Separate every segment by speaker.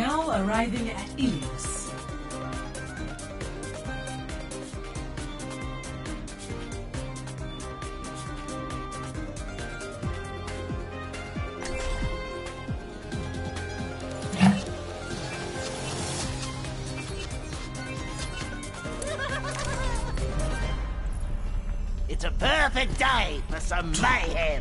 Speaker 1: Now arriving at Ilios.
Speaker 2: It's a perfect day for some mayhem.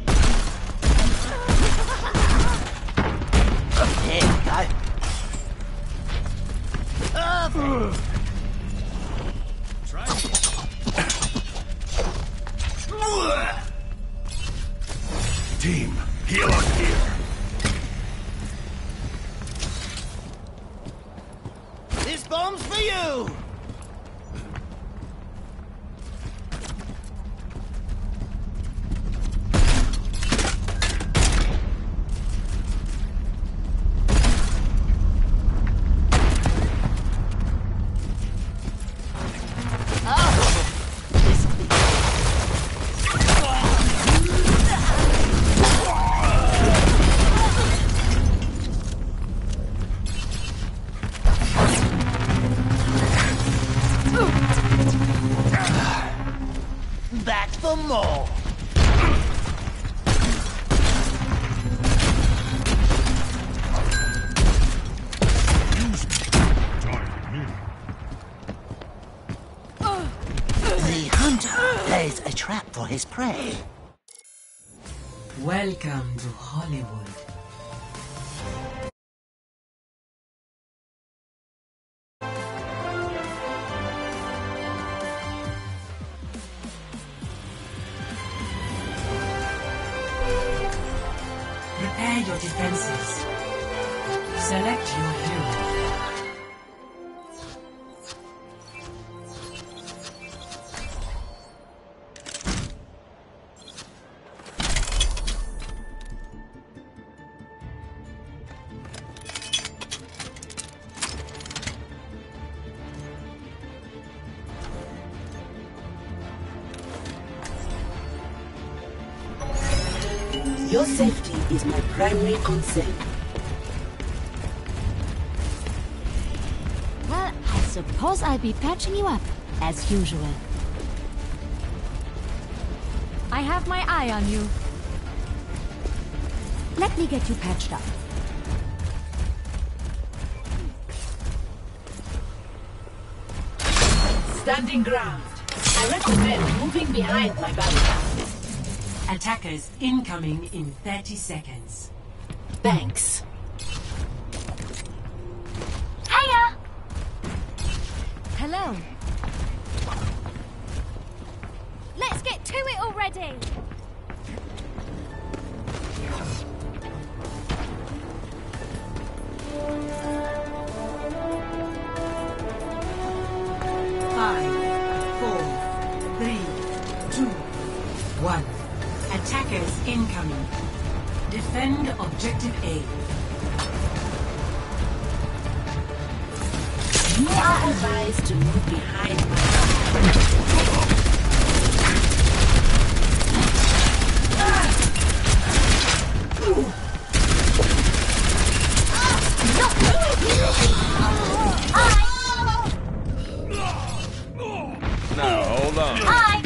Speaker 3: Primary concern.
Speaker 4: Well, I suppose I'll be patching you up, as usual. I have my eye on you. Let me get you patched up.
Speaker 3: Standing ground. I recommend moving behind my barrier.
Speaker 1: Attackers incoming in 30 seconds.
Speaker 3: Thanks.
Speaker 4: Hiya! Hello. Let's get to it already!
Speaker 3: To move behind my
Speaker 5: Now, hold on.
Speaker 4: Hi!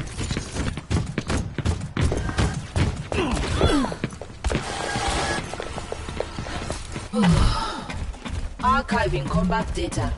Speaker 3: archiving combat data.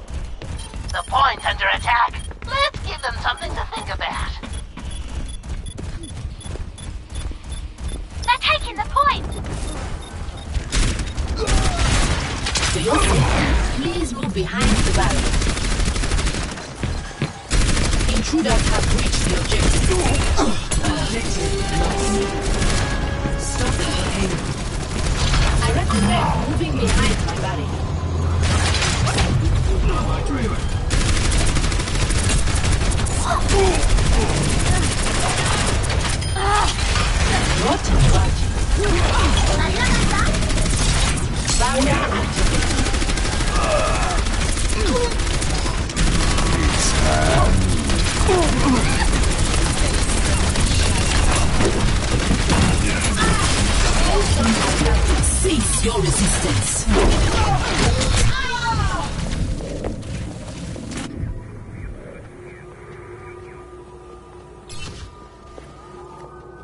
Speaker 3: resistance.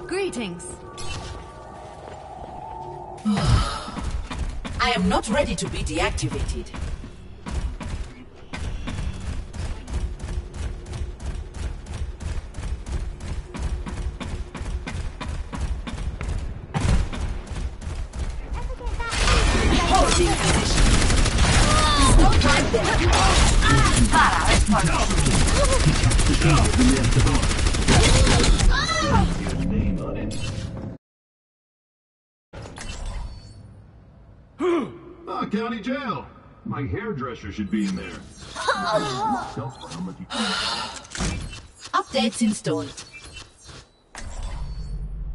Speaker 4: Greetings.
Speaker 3: I am not ready to be deactivated.
Speaker 6: My hairdresser should be in there.
Speaker 3: Updates installed.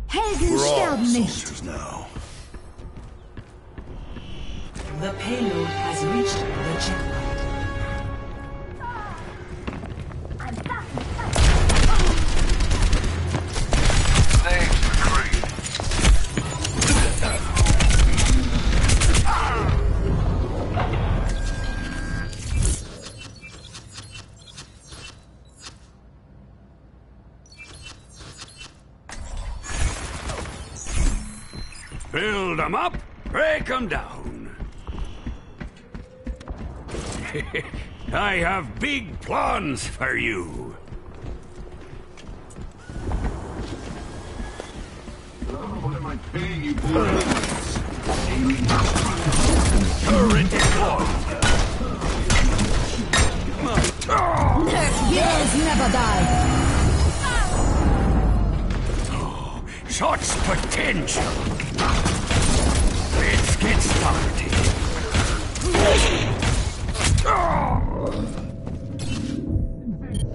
Speaker 4: Helden
Speaker 5: We're all
Speaker 4: sterben nicht.
Speaker 5: now.
Speaker 1: The payload has reached the checkpoint.
Speaker 7: 'Em up, break 'em down. I have big plans for you.
Speaker 6: What am I paying you for?
Speaker 7: Turret deployed.
Speaker 4: Heroes never die.
Speaker 7: Such potential. Let's get started.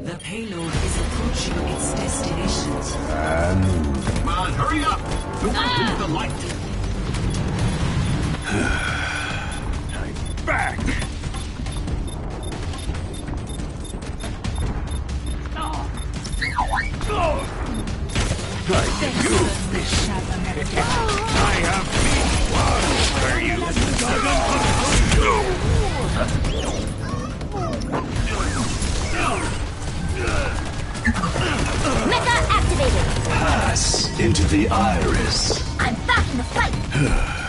Speaker 1: The payload is approaching its destination.
Speaker 6: Come on, hurry up! Don't ah! the light.
Speaker 5: Into the iris.
Speaker 4: I'm back in the fight.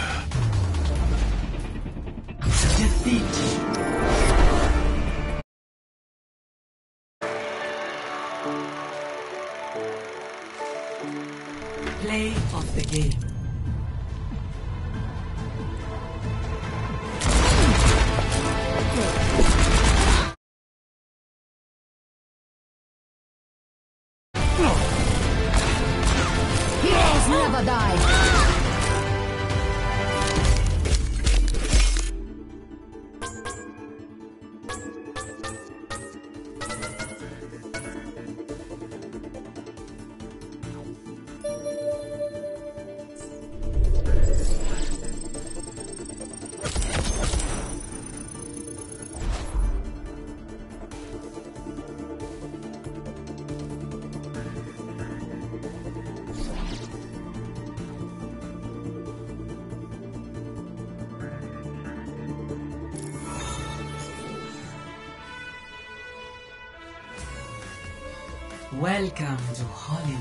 Speaker 1: Welcome to Hollywood.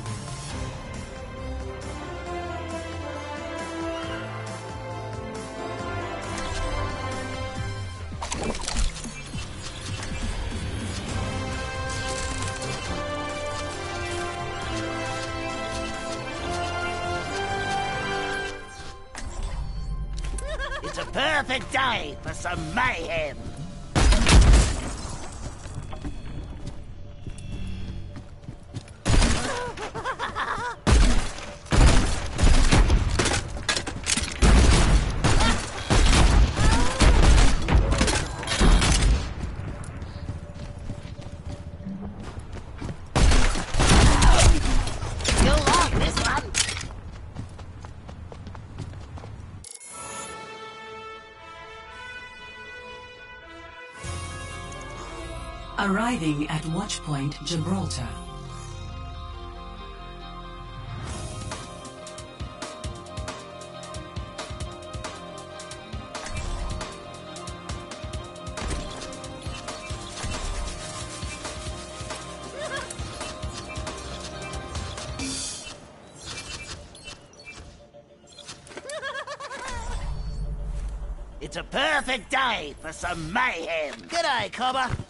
Speaker 2: It's a perfect day for some mayhem.
Speaker 1: Arriving at Watchpoint Gibraltar.
Speaker 2: It's a perfect day for some mayhem. G'day, Cobber.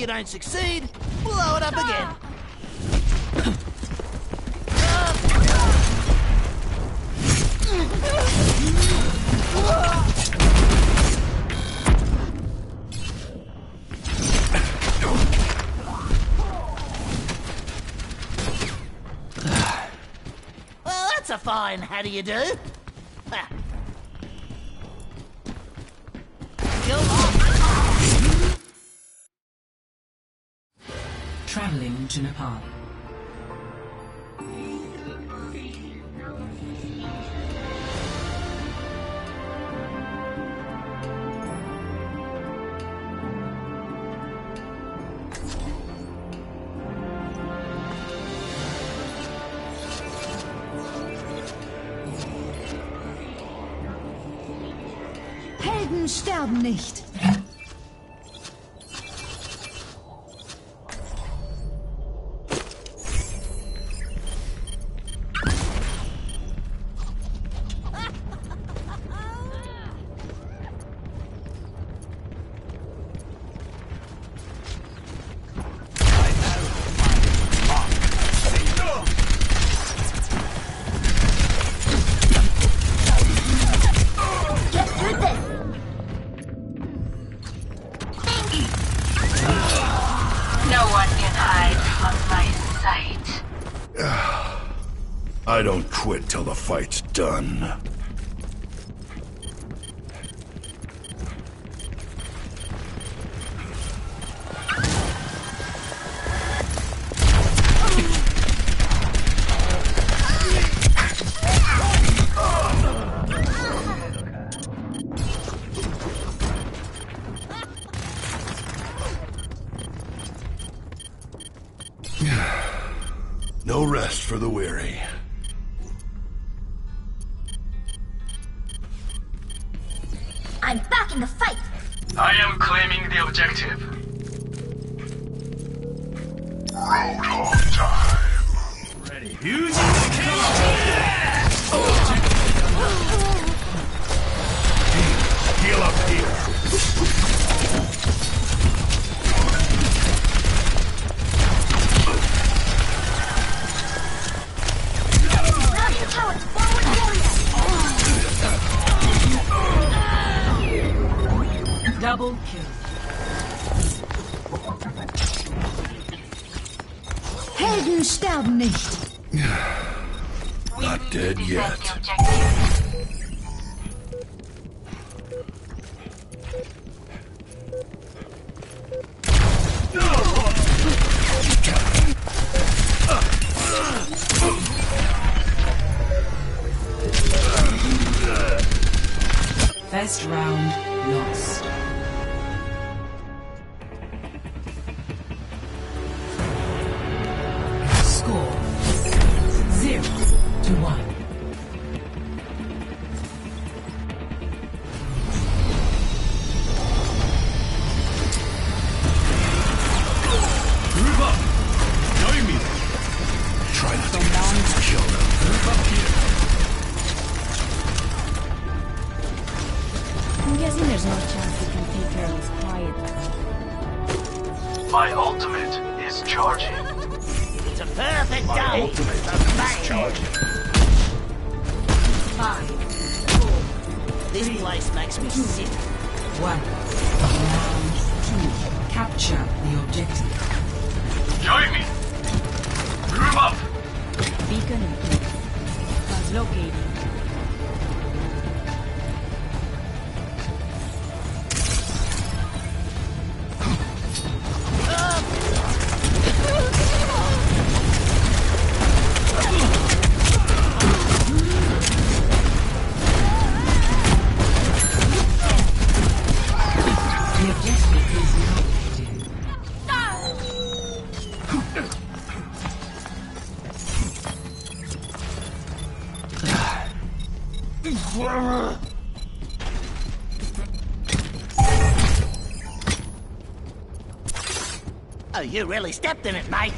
Speaker 2: you don't succeed, blow it up again. Ah. well, that's a fine how do you do.
Speaker 8: To Nepal.
Speaker 1: I don't quit till the fight's done.
Speaker 2: You really stepped in it, mate.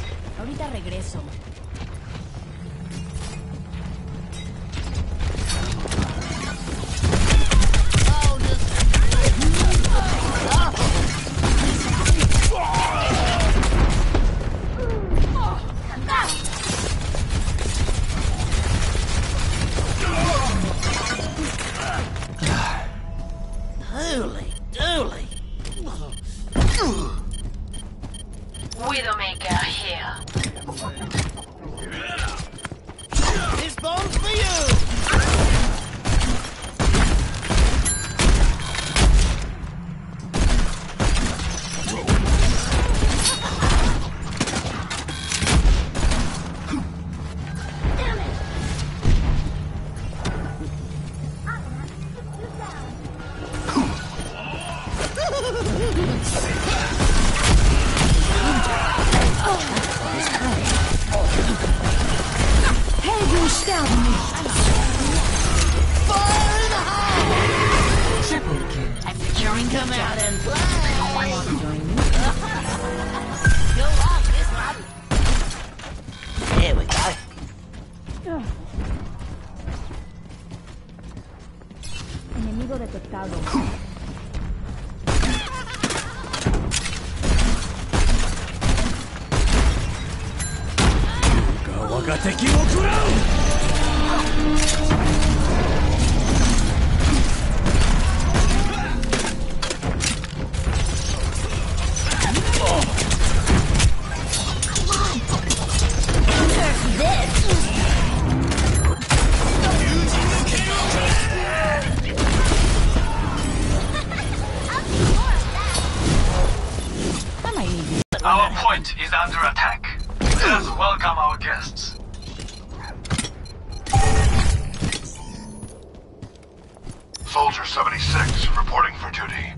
Speaker 9: Soldier 76 reporting for duty.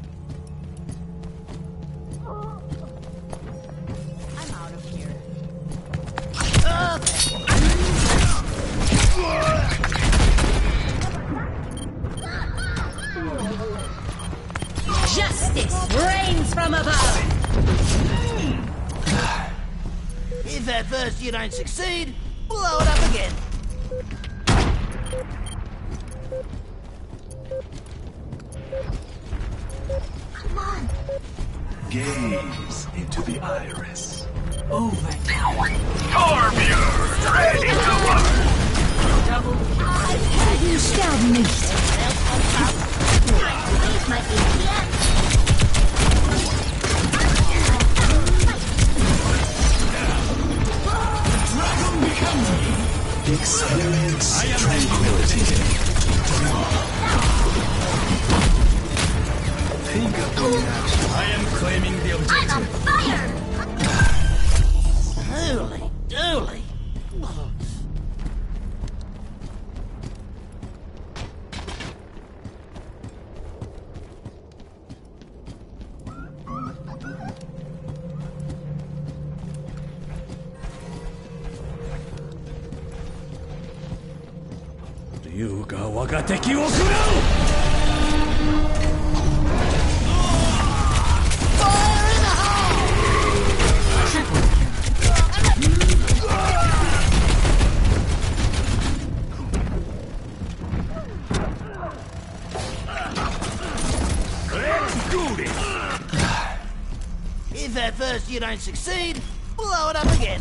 Speaker 10: I'm out of here.
Speaker 4: Justice reigns from above.
Speaker 2: If at first you don't succeed, blow it up again.
Speaker 9: Gaze into the iris.
Speaker 11: Overkill.
Speaker 1: Torbjörn, ready to work.
Speaker 10: Helden sterben nicht.
Speaker 9: Experience tranquility. Think of the action.
Speaker 12: I am claiming the objective.
Speaker 2: Holy If at first you don't succeed, blow it up again.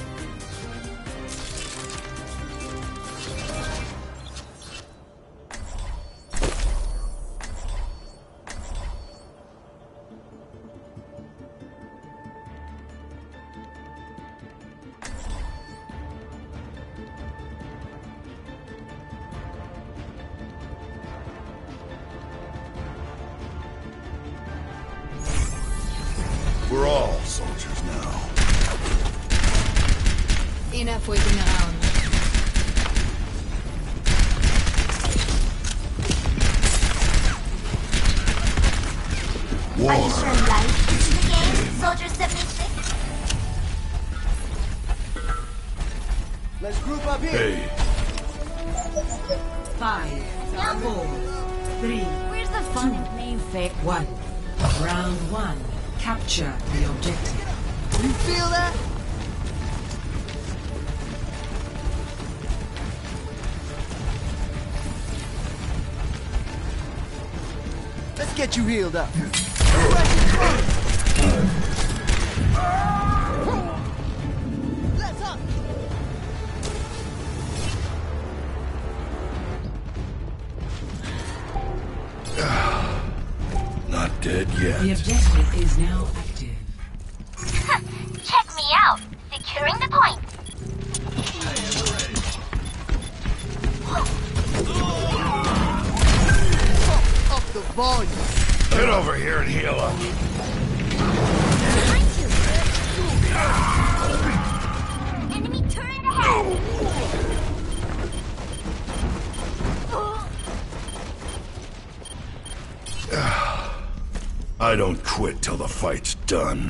Speaker 5: I don't quit till the fight's done.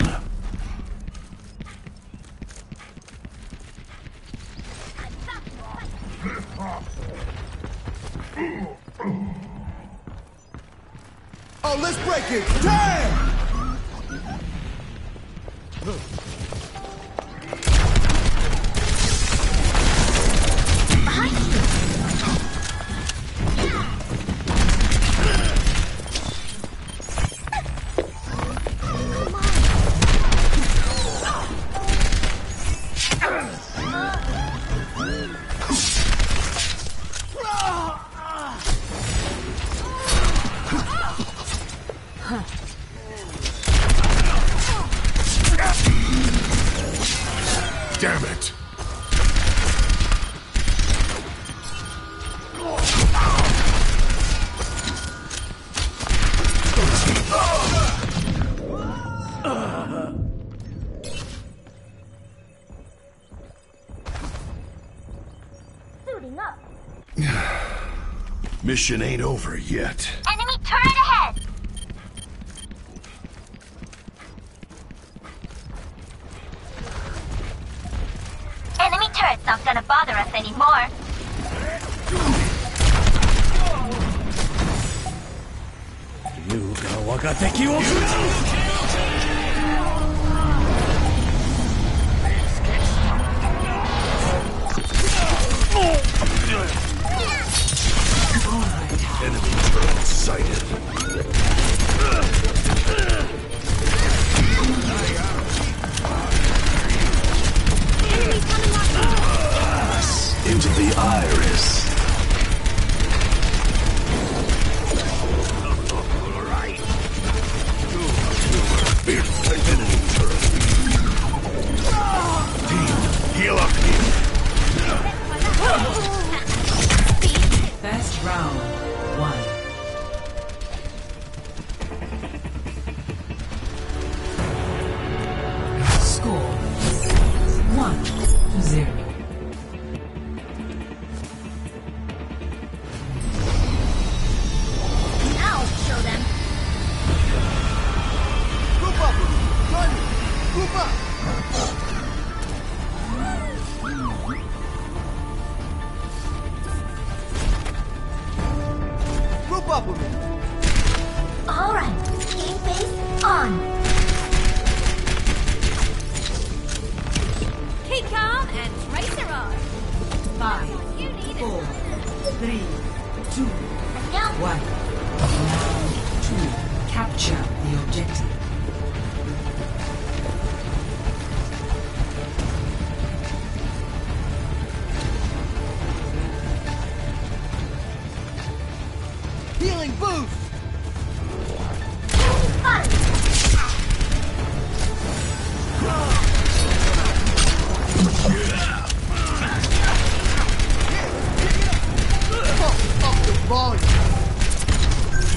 Speaker 5: mission ain't over yet.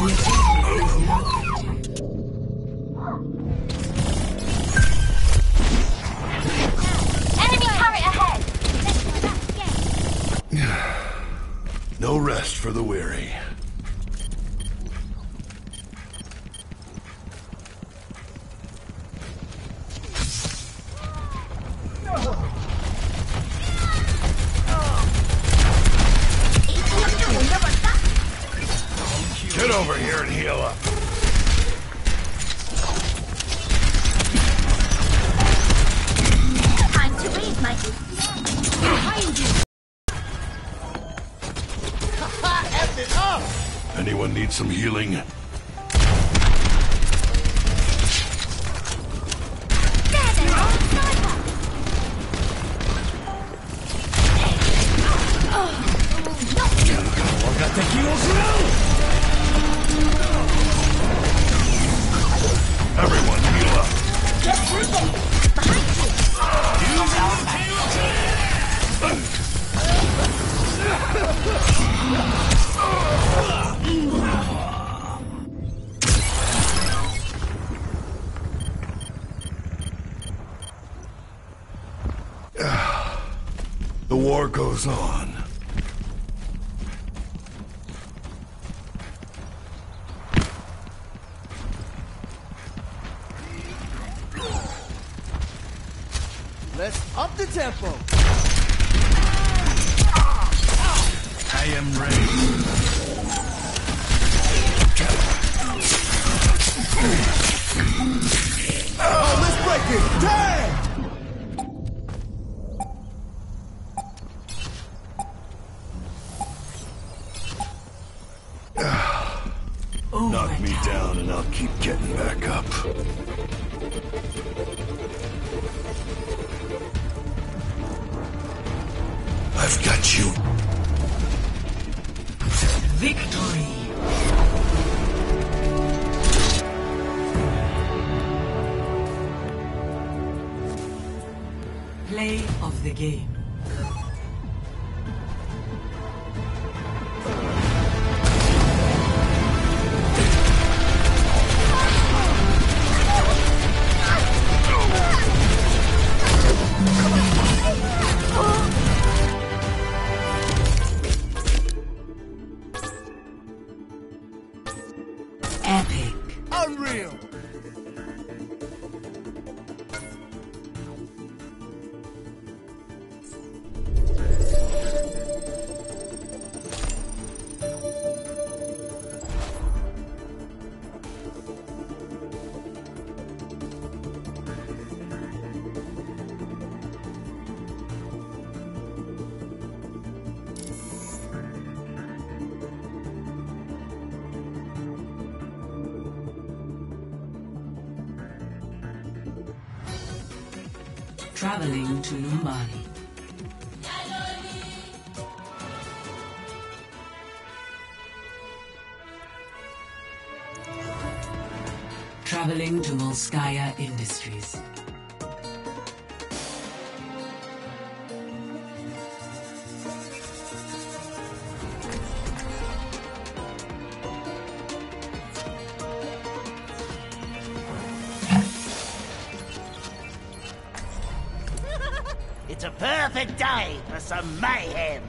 Speaker 5: Yeah.
Speaker 1: Amani.
Speaker 5: Traveling to Volskaya Industries.
Speaker 2: perfect day for some mayhem.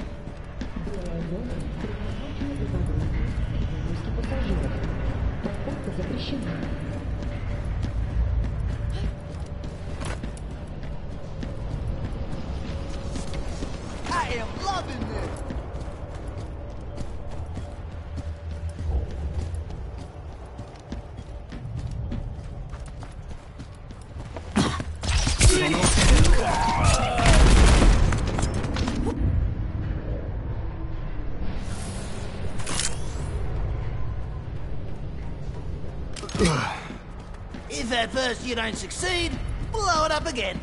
Speaker 2: You don't succeed, blow it up again.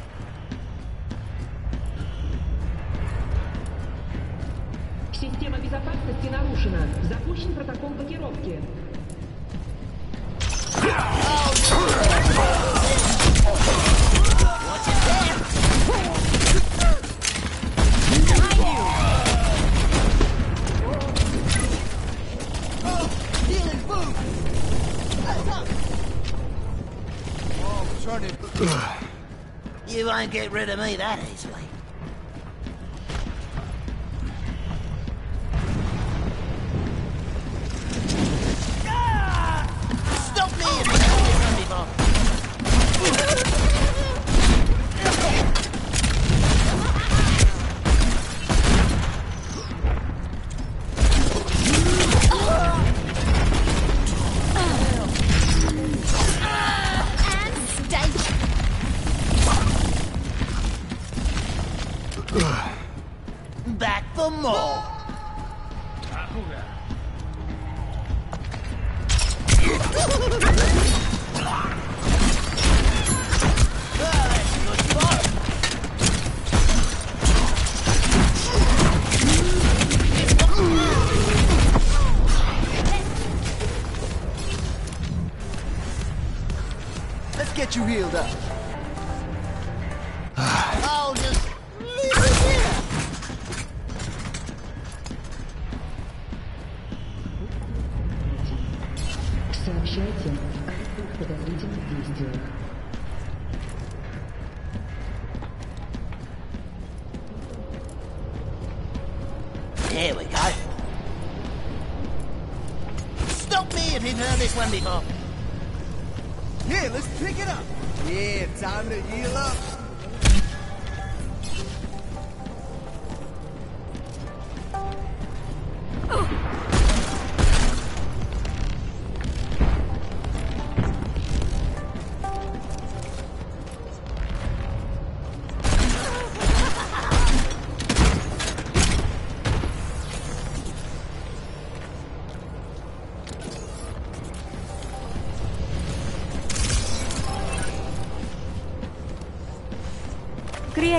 Speaker 13: Система безопасности нарушена. Запущен протокол блокировки.
Speaker 2: Rid of me that easily.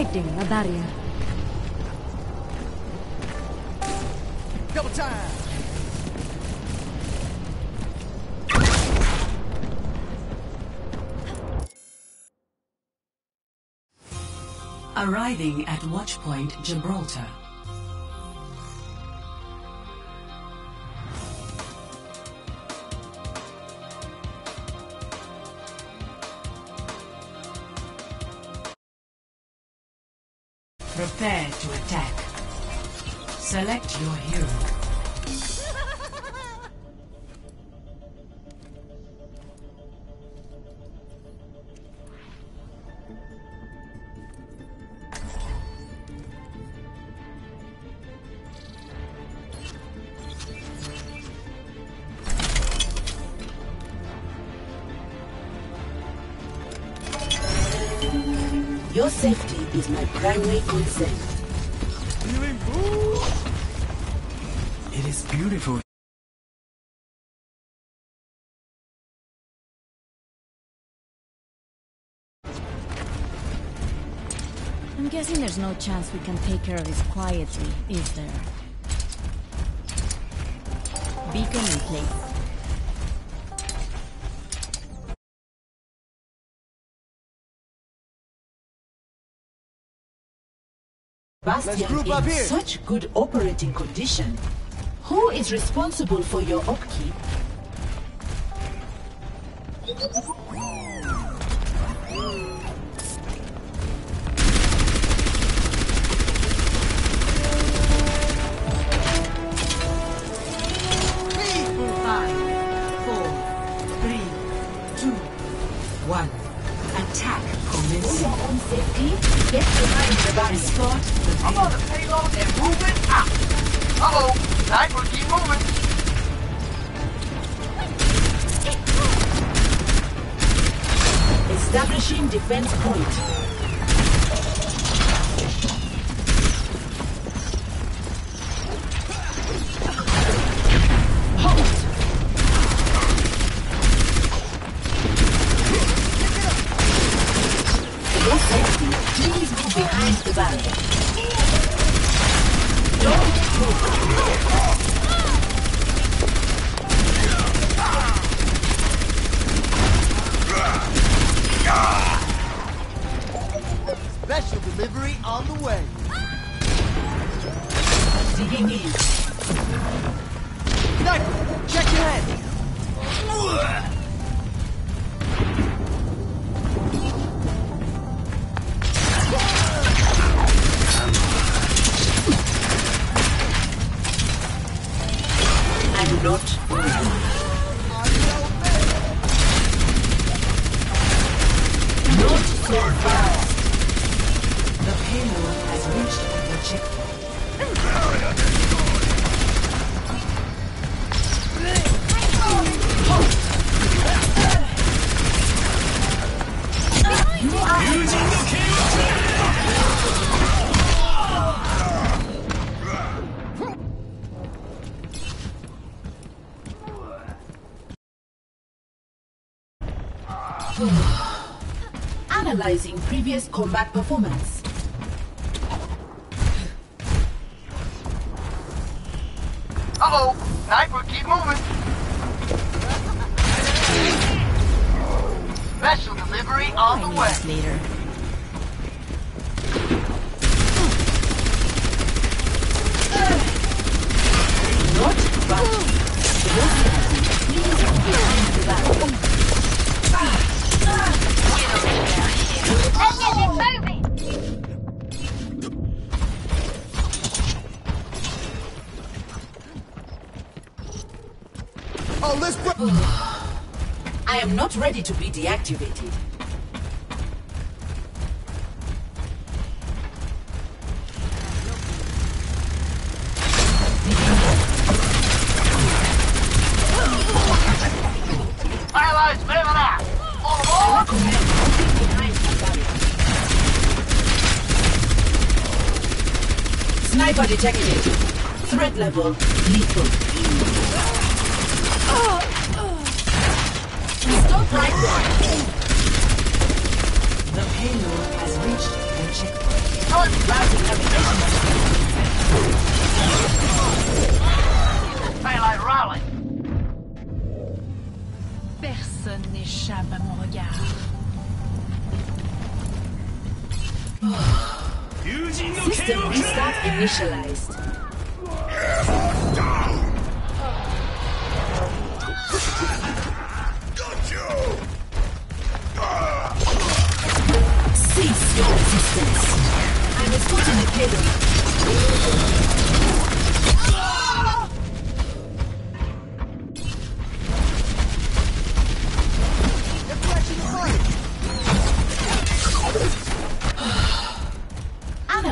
Speaker 4: Creating a barrier.
Speaker 8: Double time.
Speaker 1: Arriving at Watchpoint Gibraltar.
Speaker 4: Guessing there's no chance we can take care of this quietly, is there? Beacon in place.
Speaker 1: Bastion
Speaker 8: group
Speaker 1: in
Speaker 8: up here.
Speaker 1: such good operating condition. Who is responsible for your upkeep? The. Escort the
Speaker 14: I'm on the payload and moving out. Ah. Uh-oh, that will keep moving.
Speaker 1: Establishing defense point.
Speaker 3: Previous combat performance.
Speaker 2: Uh-oh. Sniper, keep moving. Special delivery on the way.
Speaker 14: Minutes later.
Speaker 3: Not but Please behind the back.
Speaker 15: Let's bro-
Speaker 3: I am not ready to be deactivated.
Speaker 2: Allies moving out. All aboard.
Speaker 3: Recommend moving behind the barrier. Sniper detected. Threat level lethal. Stop right there. The payload has reached the checkpoint. Routing navigation.
Speaker 2: Payload rally.
Speaker 8: Personne n'échappe à mon regard.
Speaker 3: System restart initialized.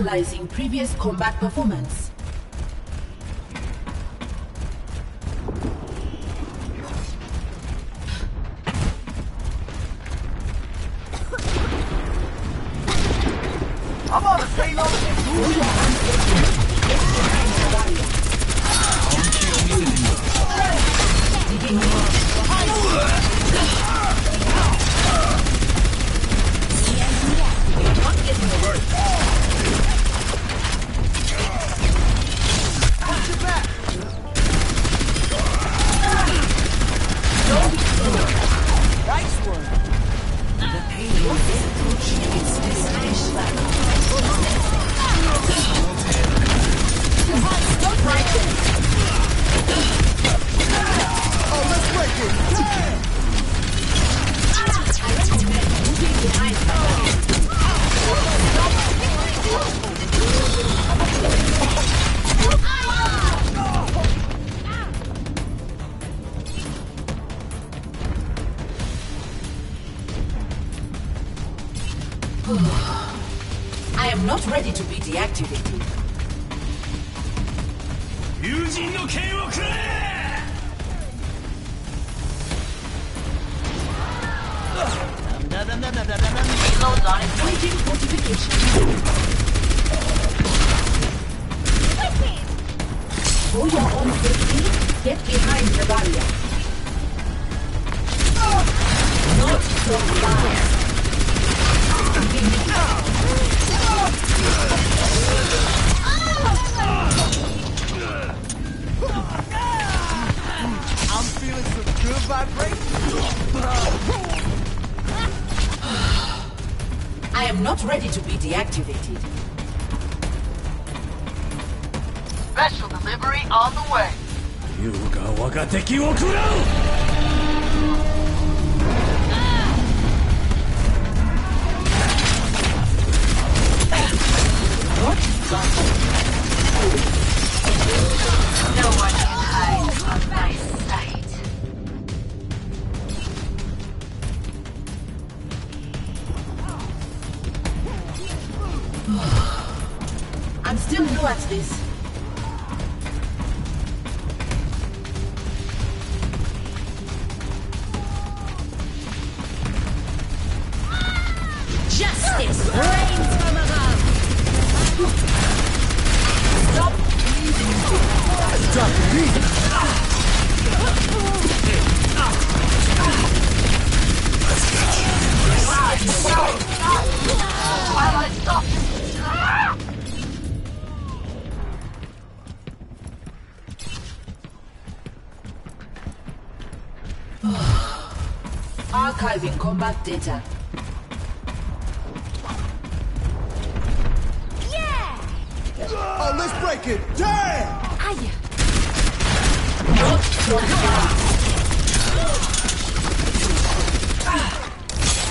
Speaker 3: Analyzing previous combat performance.
Speaker 10: activated.
Speaker 2: Special delivery on the way.
Speaker 8: 優雅は敵を食らう
Speaker 10: data. Yeah!
Speaker 3: Oh, let's break it! Damn!
Speaker 4: Aye.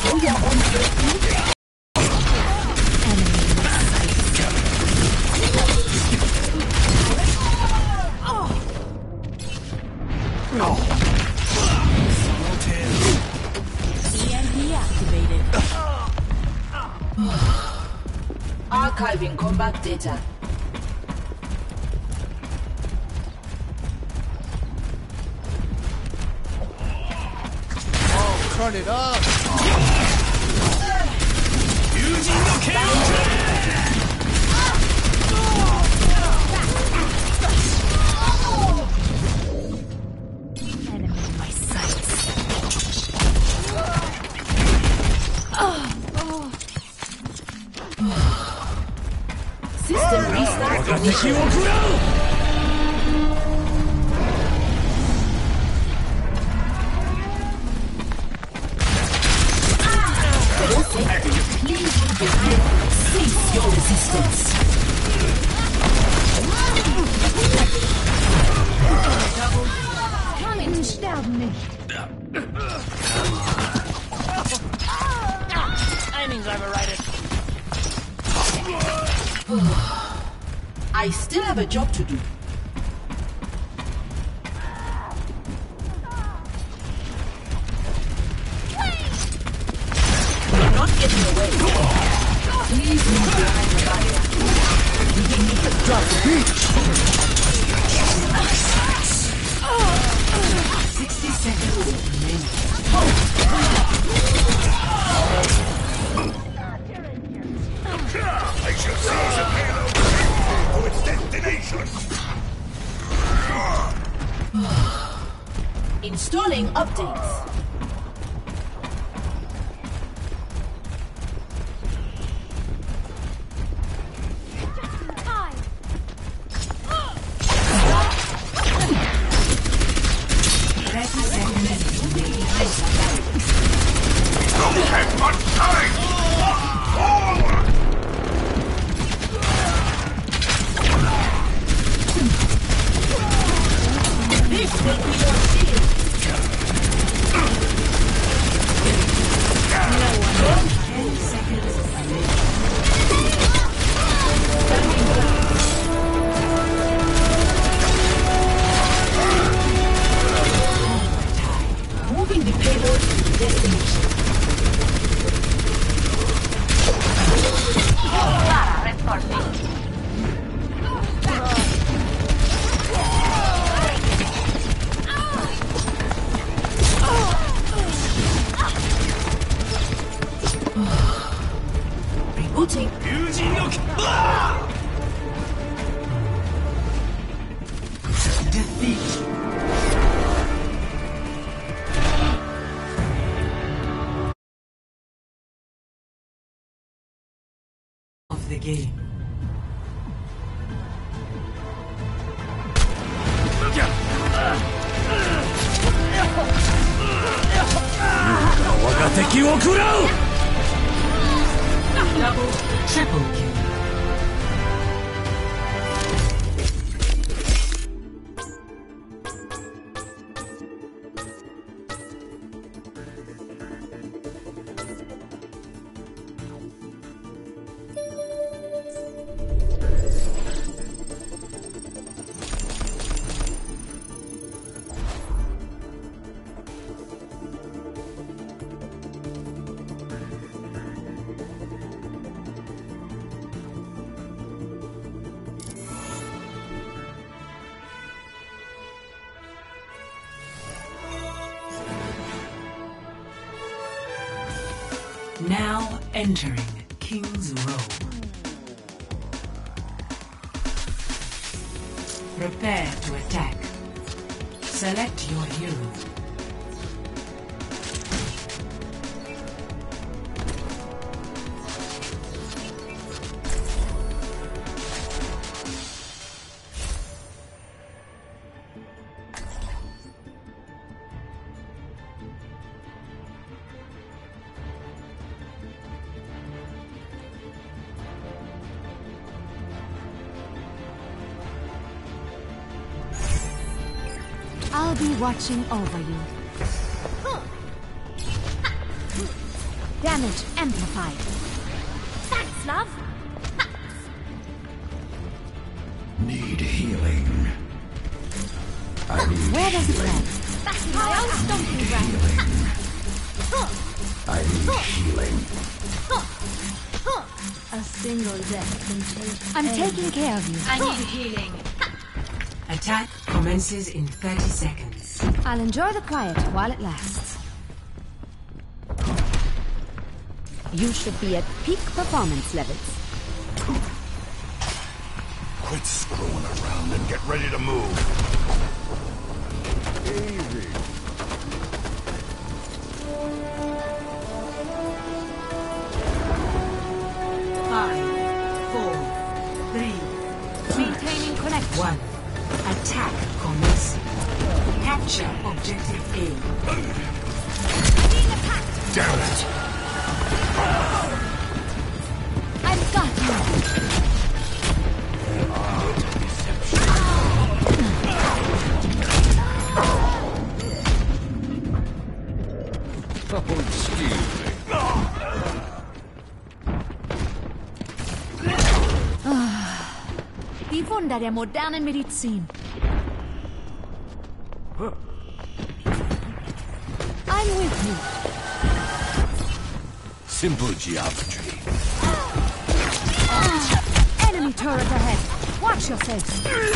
Speaker 4: Oh, yeah, Oh.
Speaker 10: Archiving combat data.
Speaker 3: Oh, turn it up!
Speaker 1: Entering King's Row. Prepare to attack. Select your hero.
Speaker 4: Watching over you. Damage amplified.
Speaker 10: Thanks, love.
Speaker 5: Need healing. I need
Speaker 4: Where does it
Speaker 5: healing.
Speaker 4: end?
Speaker 10: That's my old stomping ground.
Speaker 5: I need healing.
Speaker 4: A single death can change. I'm taking care of you.
Speaker 10: I need healing.
Speaker 1: Attack commences in 30 seconds.
Speaker 4: I'll enjoy the quiet while it lasts. You should be at peak performance levels.
Speaker 5: Quit screwing around and get ready to move.
Speaker 4: Der modernen Medizin. I'm with you.
Speaker 5: Simple geometry.
Speaker 4: Enemy turret ahead. Watch your face.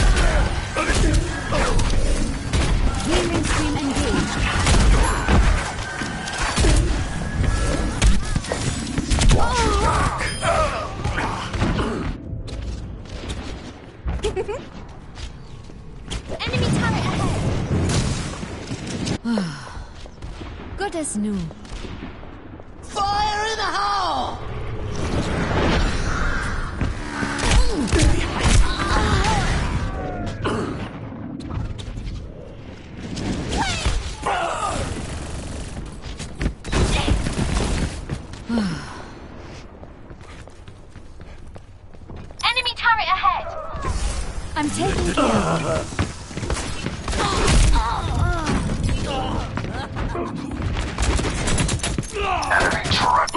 Speaker 10: Enemy turret.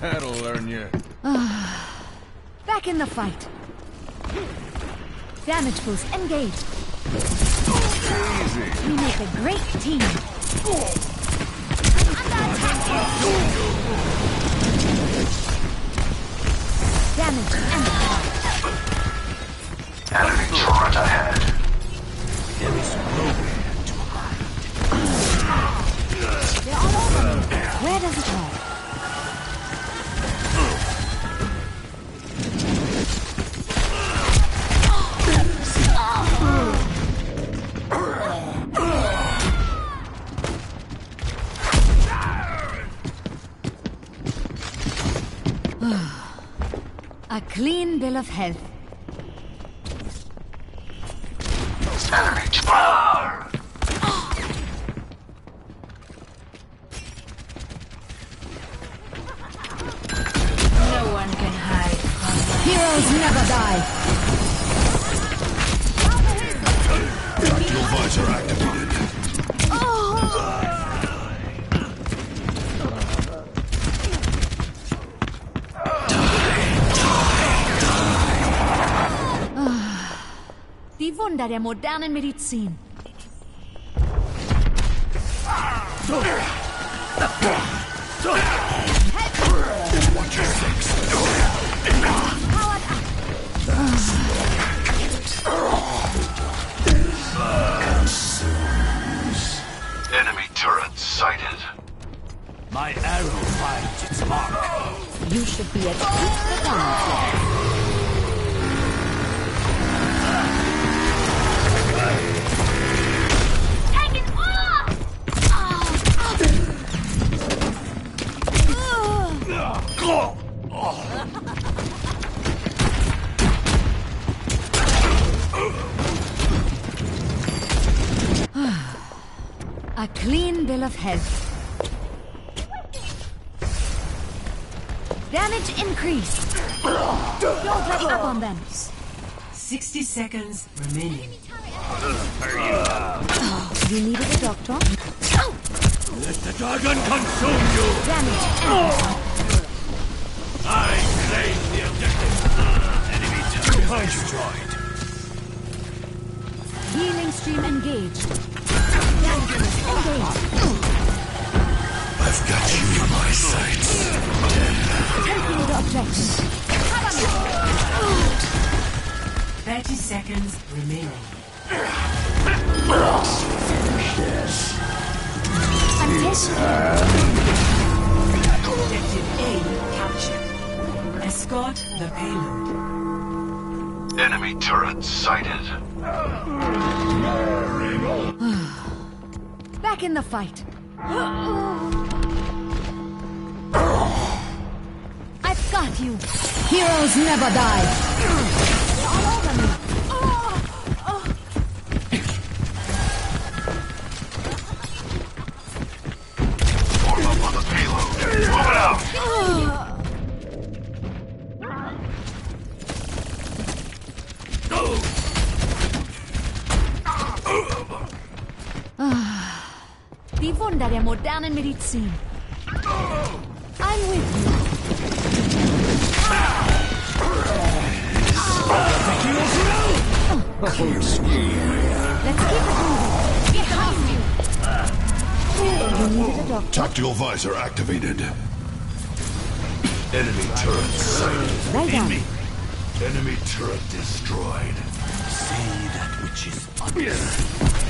Speaker 5: That'll learn you.
Speaker 4: Back in the fight. Damage boost engaged.
Speaker 5: Easy.
Speaker 4: We make a great team. Damage amplified.
Speaker 14: Enemy turret ahead.
Speaker 4: Where does it hurt? A clean bill of health. Der modernen Medizin.
Speaker 5: Enemy turret sighted.
Speaker 7: My arrow finds its mark.
Speaker 4: You should be at peak performance A clean bill of health. Damage increased. Don't let up on them.
Speaker 1: 60 seconds remaining.
Speaker 4: You needed a doctor?
Speaker 7: Let the dragon consume you!
Speaker 4: Damage increased.
Speaker 7: I claim the objective. Enemy turret behind you, droid.
Speaker 4: Healing stream engaged. Damage engaged.
Speaker 5: I've got you in my sights.
Speaker 4: Taking the objective.
Speaker 1: 30 seconds remaining.
Speaker 4: I'm taking
Speaker 1: Objective A captured. Escort the payload.
Speaker 5: Enemy turret sighted.
Speaker 4: Back in the fight. I've got you. Heroes never die. Wunder der modernen Medizin. I'm with you. Let's keep it moving. Behind you. You needed a.
Speaker 5: Tactical visor activated. Enemy turret sighted.
Speaker 4: Right on.
Speaker 5: Enemy turret destroyed.
Speaker 7: See that which is under.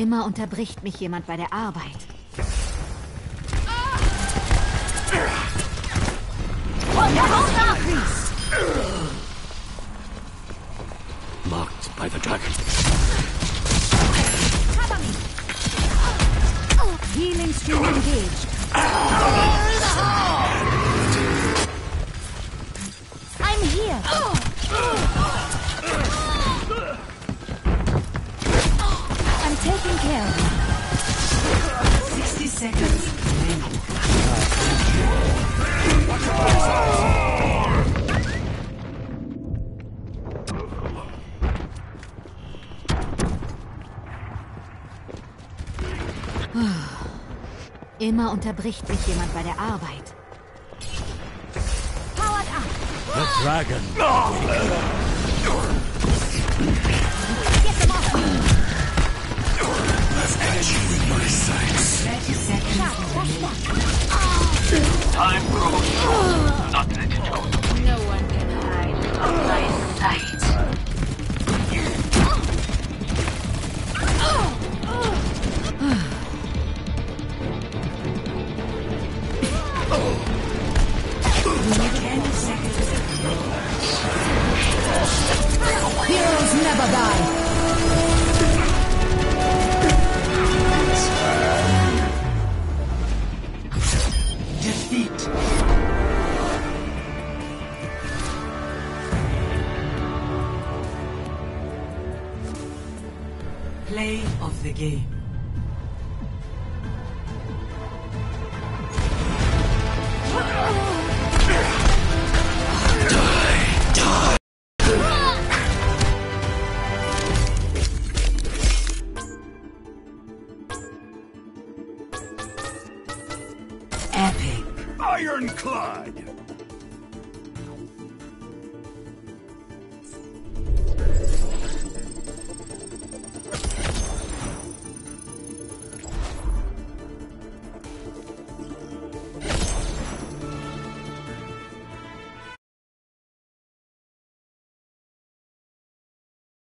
Speaker 4: Immer unterbricht mich jemand bei der Arbeit. Immer unterbricht mich jemand bei der Arbeit. Powered up.
Speaker 7: The dragon.
Speaker 4: Get them off me.
Speaker 5: I've got you in my sights.
Speaker 1: 30 seconds remaining.
Speaker 5: Time grows short. Not let it go.
Speaker 10: No one can hide from my sight.
Speaker 16: Heroes never
Speaker 1: die.